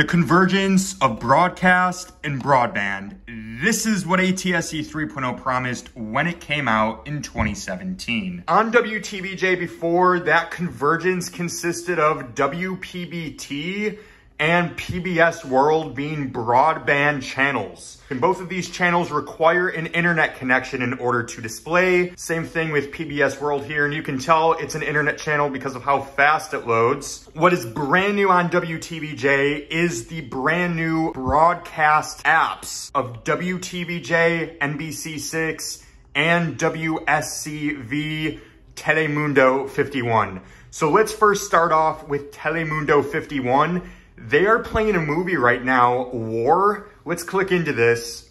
The convergence of broadcast and broadband. This is what ATSC 3.0 promised when it came out in 2017. On WTVJ before, that convergence consisted of WPBT and PBS World being broadband channels. And both of these channels require an internet connection in order to display. Same thing with PBS World here, and you can tell it's an internet channel because of how fast it loads. What is brand new on WTVJ is the brand new broadcast apps of WTVJ, NBC6, and WSCV Telemundo 51. So let's first start off with Telemundo 51. They are playing a movie right now, War. Let's click into this.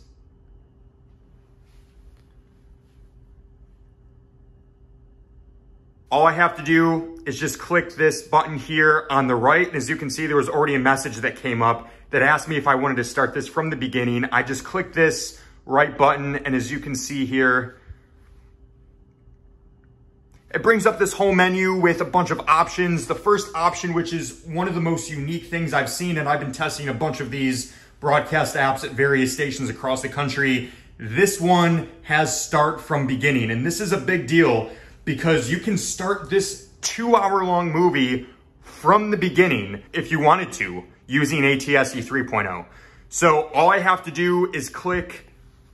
All I have to do is just click this button here on the right. And as you can see, there was already a message that came up that asked me if I wanted to start this from the beginning. I just click this right button. And as you can see here, it brings up this whole menu with a bunch of options. The first option, which is one of the most unique things I've seen, and I've been testing a bunch of these broadcast apps at various stations across the country. This one has start from beginning, and this is a big deal because you can start this two hour long movie from the beginning if you wanted to using ATSC 3.0. So all I have to do is click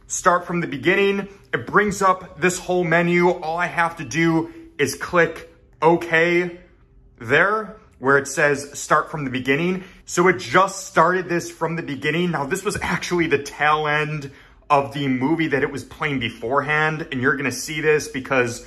start from the beginning. It brings up this whole menu. All I have to do is click OK there where it says start from the beginning. So it just started this from the beginning. Now this was actually the tail end of the movie that it was playing beforehand. And you're gonna see this because,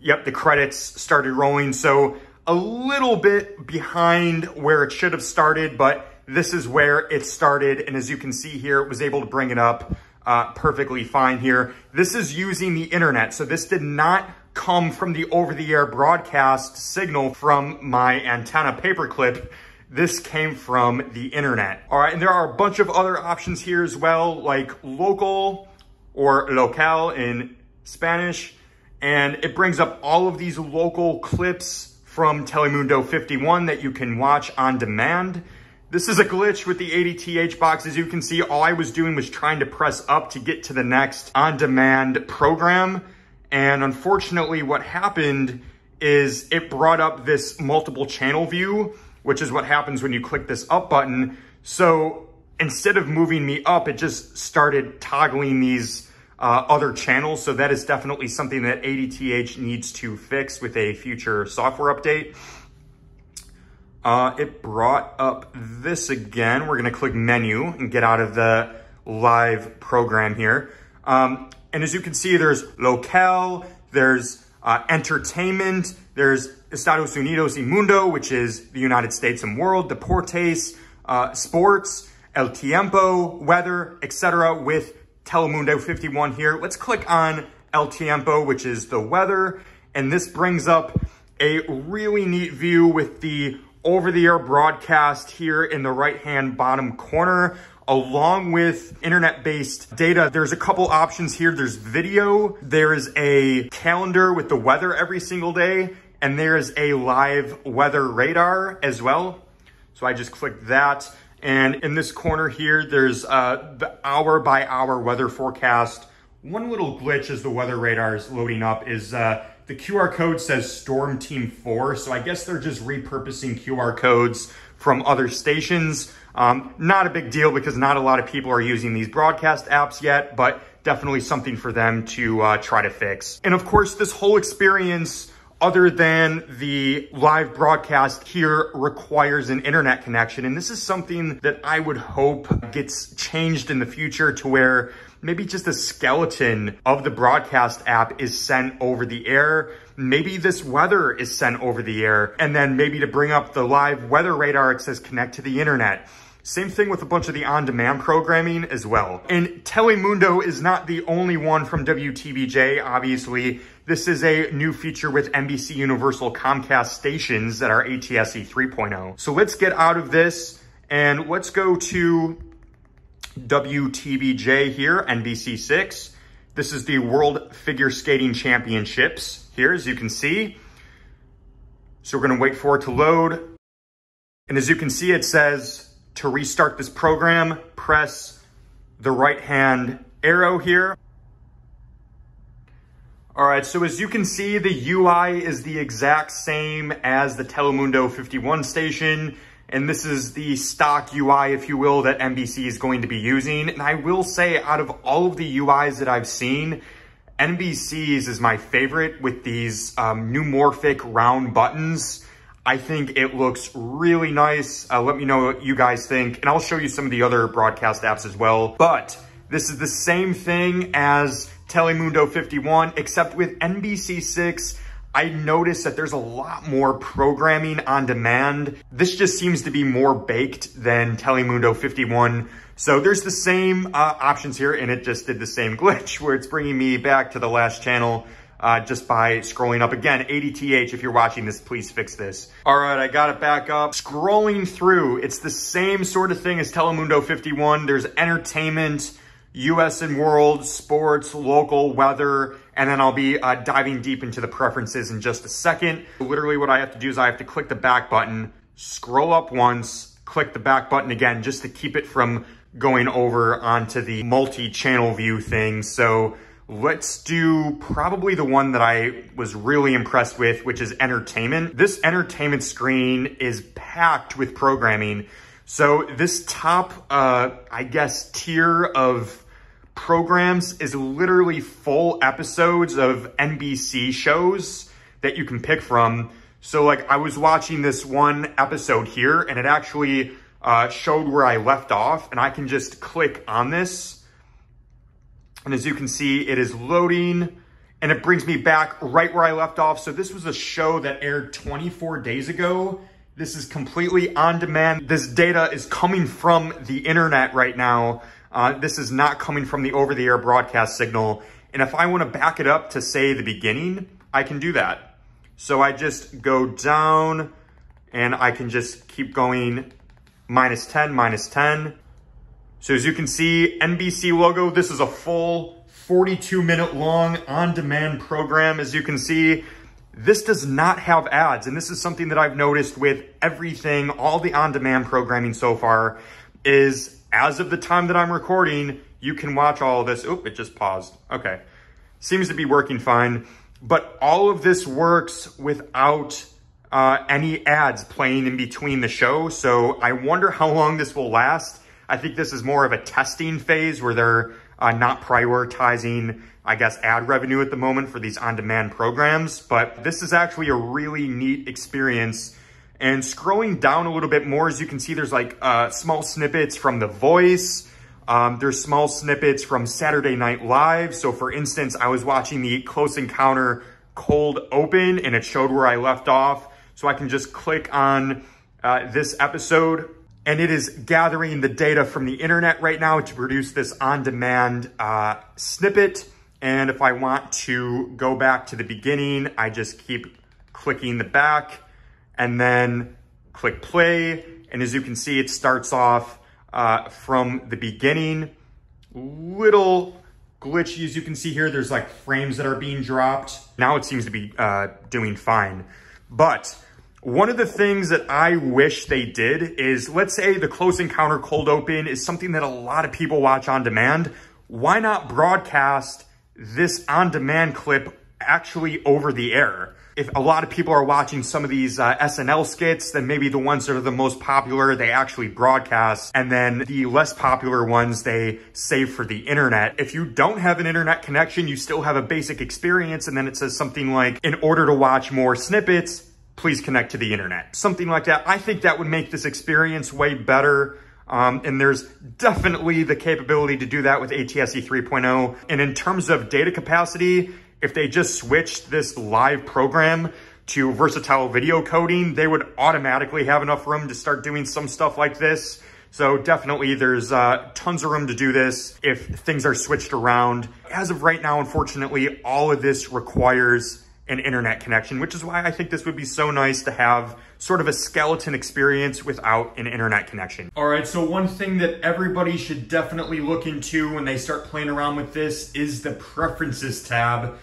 yep, the credits started rolling. So a little bit behind where it should have started, but this is where it started. And as you can see here, it was able to bring it up uh, perfectly fine here. This is using the internet. So this did not come from the over-the-air broadcast signal from my antenna paperclip. This came from the internet. All right, and there are a bunch of other options here as well, like local or local in Spanish. And it brings up all of these local clips from Telemundo 51 that you can watch on demand. This is a glitch with the ADTH box. As you can see, all I was doing was trying to press up to get to the next on-demand program. And unfortunately, what happened is it brought up this multiple channel view, which is what happens when you click this up button. So instead of moving me up, it just started toggling these uh, other channels. So that is definitely something that ADTH needs to fix with a future software update. Uh, it brought up this again. We're gonna click menu and get out of the live program here. Um, and as you can see, there's local, there's uh, entertainment, there's Estados Unidos y Mundo, which is the United States and world, deportes, uh, sports, El Tiempo, weather, etc. with Telemundo 51 here. Let's click on El Tiempo, which is the weather. And this brings up a really neat view with the over-the-air broadcast here in the right-hand bottom corner along with internet-based data. There's a couple options here. There's video, there's a calendar with the weather every single day, and there's a live weather radar as well. So I just clicked that. And in this corner here, there's uh, the hour by hour weather forecast. One little glitch as the weather radar is loading up is uh, the QR code says Storm Team 4. So I guess they're just repurposing QR codes from other stations. Um, not a big deal because not a lot of people are using these broadcast apps yet, but definitely something for them to uh, try to fix. And of course, this whole experience other than the live broadcast here requires an internet connection. And this is something that I would hope gets changed in the future to where maybe just a skeleton of the broadcast app is sent over the air. Maybe this weather is sent over the air. And then maybe to bring up the live weather radar, it says connect to the internet. Same thing with a bunch of the on-demand programming as well. And Telemundo is not the only one from WTVJ, obviously. This is a new feature with NBC Universal Comcast stations that are ATSC 3.0. So let's get out of this and let's go to WTVJ here, NBC6. This is the World Figure Skating Championships here, as you can see. So we're gonna wait for it to load. And as you can see, it says to restart this program, press the right hand arrow here. All right, so as you can see, the UI is the exact same as the Telemundo 51 station. And this is the stock UI, if you will, that NBC is going to be using. And I will say out of all of the UIs that I've seen, NBC's is my favorite with these um, neumorphic round buttons. I think it looks really nice. Uh, let me know what you guys think. And I'll show you some of the other broadcast apps as well. But this is the same thing as Telemundo 51, except with NBC6, I noticed that there's a lot more programming on demand. This just seems to be more baked than Telemundo 51. So there's the same uh, options here, and it just did the same glitch where it's bringing me back to the last channel uh, just by scrolling up. Again, ADTH, if you're watching this, please fix this. All right, I got it back up. Scrolling through, it's the same sort of thing as Telemundo 51. There's entertainment, US and world, sports, local, weather, and then I'll be uh, diving deep into the preferences in just a second. Literally what I have to do is I have to click the back button, scroll up once, click the back button again just to keep it from going over onto the multi-channel view thing. So let's do probably the one that I was really impressed with, which is entertainment. This entertainment screen is packed with programming. So this top, uh, I guess, tier of programs is literally full episodes of NBC shows that you can pick from. So like I was watching this one episode here and it actually uh, showed where I left off and I can just click on this. And as you can see, it is loading and it brings me back right where I left off. So this was a show that aired 24 days ago. This is completely on demand. This data is coming from the internet right now. Uh, this is not coming from the over-the-air broadcast signal. And if I want to back it up to say the beginning, I can do that. So I just go down and I can just keep going minus 10, minus 10. So as you can see, NBC logo, this is a full 42 minute long on-demand program. As you can see, this does not have ads. And this is something that I've noticed with everything, all the on-demand programming so far is as of the time that I'm recording, you can watch all of this. Oop, it just paused. Okay. Seems to be working fine. But all of this works without uh, any ads playing in between the show. So I wonder how long this will last. I think this is more of a testing phase where they're uh, not prioritizing, I guess, ad revenue at the moment for these on-demand programs. But this is actually a really neat experience and scrolling down a little bit more, as you can see, there's like uh, small snippets from The Voice. Um, there's small snippets from Saturday Night Live. So for instance, I was watching the Close Encounter cold open and it showed where I left off. So I can just click on uh, this episode and it is gathering the data from the internet right now to produce this on-demand uh, snippet. And if I want to go back to the beginning, I just keep clicking the back and then click play. And as you can see, it starts off uh, from the beginning. Little glitchy, as you can see here, there's like frames that are being dropped. Now it seems to be uh, doing fine. But one of the things that I wish they did is, let's say the Close Encounter Cold Open is something that a lot of people watch on demand. Why not broadcast this on-demand clip actually over the air? If a lot of people are watching some of these uh, SNL skits, then maybe the ones that are the most popular, they actually broadcast. And then the less popular ones, they save for the internet. If you don't have an internet connection, you still have a basic experience. And then it says something like, in order to watch more snippets, please connect to the internet. Something like that. I think that would make this experience way better. Um, and there's definitely the capability to do that with ATSC 3.0. And in terms of data capacity, if they just switched this live program to versatile video coding, they would automatically have enough room to start doing some stuff like this. So definitely there's uh, tons of room to do this if things are switched around. As of right now, unfortunately, all of this requires an internet connection, which is why I think this would be so nice to have sort of a skeleton experience without an internet connection. All right, so one thing that everybody should definitely look into when they start playing around with this is the preferences tab.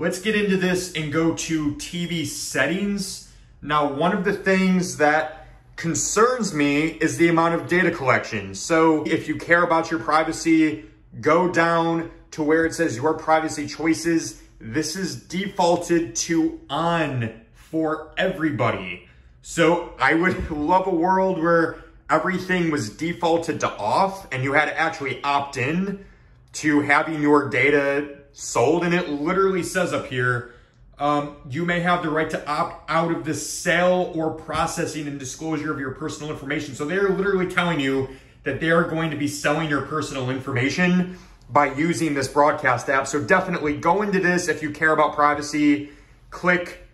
Let's get into this and go to TV settings. Now, one of the things that concerns me is the amount of data collection. So if you care about your privacy, go down to where it says your privacy choices. This is defaulted to on for everybody. So I would love a world where everything was defaulted to off and you had to actually opt in to having your data sold. And it literally says up here, um, you may have the right to opt out of the sale or processing and disclosure of your personal information. So they're literally telling you that they are going to be selling your personal information by using this broadcast app. So definitely go into this if you care about privacy, click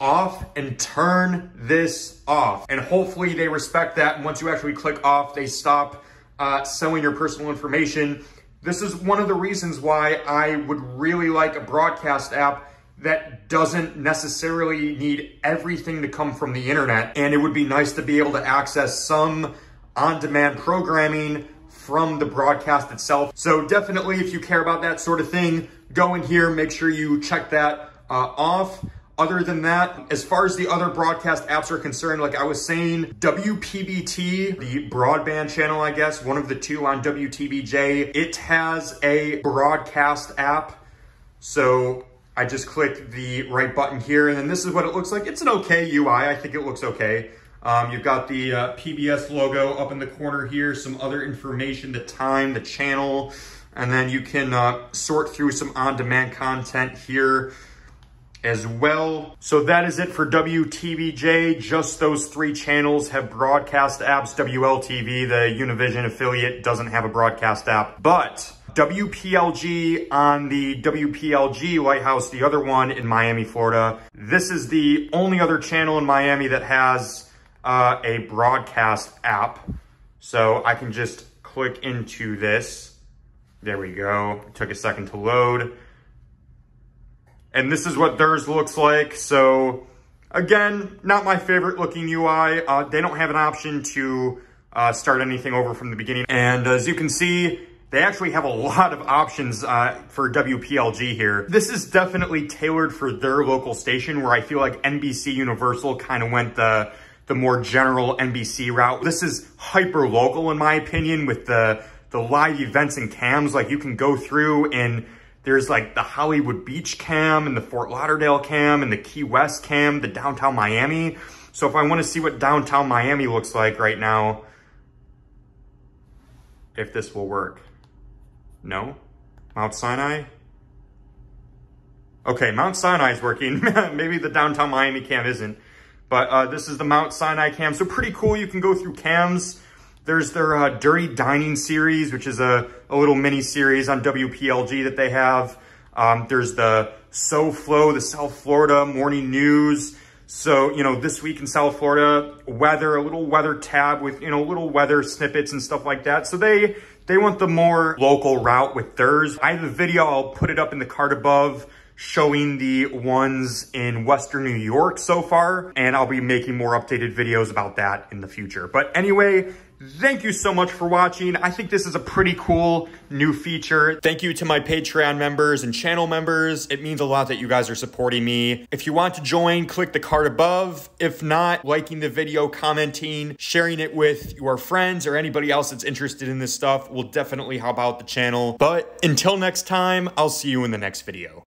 off and turn this off. And hopefully they respect that. And once you actually click off, they stop uh, selling your personal information. This is one of the reasons why I would really like a broadcast app that doesn't necessarily need everything to come from the internet. And it would be nice to be able to access some on-demand programming from the broadcast itself. So definitely if you care about that sort of thing, go in here, make sure you check that uh, off. Other than that, as far as the other broadcast apps are concerned, like I was saying, WPBT, the broadband channel, I guess, one of the two on WTVJ, it has a broadcast app. So I just click the right button here, and then this is what it looks like. It's an okay UI. I think it looks okay. Um, you've got the uh, PBS logo up in the corner here, some other information, the time, the channel, and then you can uh, sort through some on-demand content here as well. So that is it for WTVJ. Just those three channels have broadcast apps. WLTV, the Univision affiliate, doesn't have a broadcast app. But WPLG on the WPLG Lighthouse, the other one in Miami, Florida. This is the only other channel in Miami that has uh, a broadcast app. So I can just click into this. There we go. It took a second to load. And this is what theirs looks like. So again, not my favorite looking UI. Uh, they don't have an option to uh, start anything over from the beginning. And as you can see, they actually have a lot of options uh, for WPLG here. This is definitely tailored for their local station where I feel like NBC Universal kind of went the, the more general NBC route. This is hyper local in my opinion with the, the live events and cams. Like you can go through and there's like the Hollywood Beach cam and the Fort Lauderdale cam and the Key West cam, the downtown Miami. So if I want to see what downtown Miami looks like right now, if this will work. No? Mount Sinai? Okay, Mount Sinai is working. Maybe the downtown Miami cam isn't. But uh, this is the Mount Sinai cam. So pretty cool. You can go through cams. There's their uh, Dirty Dining series, which is a, a little mini series on WPLG that they have. Um, there's the SoFlo, the South Florida morning news. So, you know, this week in South Florida, weather, a little weather tab with, you know, little weather snippets and stuff like that. So they they want the more local route with theirs. I have a video, I'll put it up in the card above, showing the ones in Western New York so far, and I'll be making more updated videos about that in the future. But anyway, Thank you so much for watching. I think this is a pretty cool new feature. Thank you to my Patreon members and channel members. It means a lot that you guys are supporting me. If you want to join, click the card above. If not, liking the video, commenting, sharing it with your friends or anybody else that's interested in this stuff will definitely help out the channel. But until next time, I'll see you in the next video.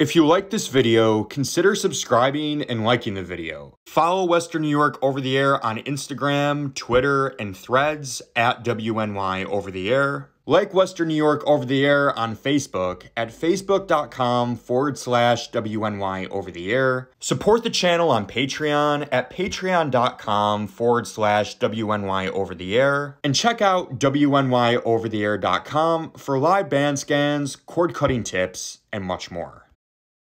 If you like this video, consider subscribing and liking the video. Follow Western New York Over the Air on Instagram, Twitter, and threads at WNY Over the Air. Like Western New York Over the Air on Facebook at facebook.com forward slash WNY Over the Air. Support the channel on Patreon at patreon.com forward slash WNY Over the Air. And check out WNYOvertheair.com for live band scans, cord cutting tips, and much more.